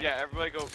Yeah, everybody go.